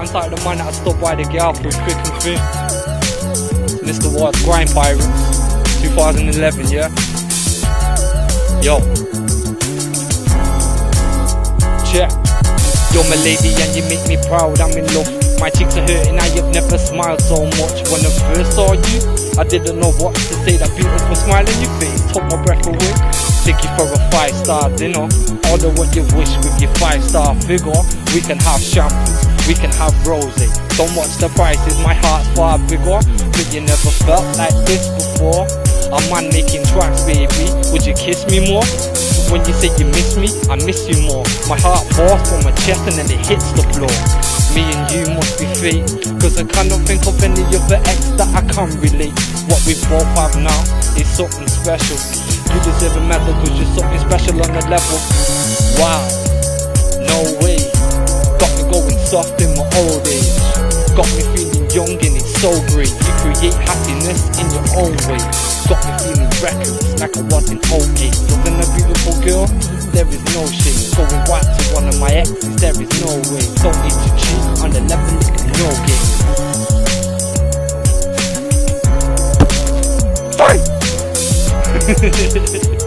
man started the man that stopped by the girl through quick and thin. Mr. Wadz Grime Pirates, 2011, yeah? Yo. Check. You're my lady and you make me proud, I'm in love. My cheeks are hurting, I have never smiled so much. When I first saw you, I didn't know what to say. That beautiful smile on your face took my breath away. Take you for a five star dinner. Order what you wish with your five star figure. We can have champagne, we can have rose. Don't watch the prices, my heart's far bigger. But you never felt like this before. A man making tracks, baby. Would you kiss me more? When you say you miss me, I miss you more. My heart falls from my chest and then it hits the floor. Me and you must be fate, cause I cannot think of any other ex that I can relate. What we both have now is something special. You deserve a medal cause you're something special on the level. Wow, no way. Soft in my old age. Got me feeling young and it's so great. You create happiness in your own way. Got me feeling reckless like I was in Aldgate. Loving a beautiful girl, there is no shame. Going back to one of my exes, there is no way. Don't need to cheat on the level, no game. Fight!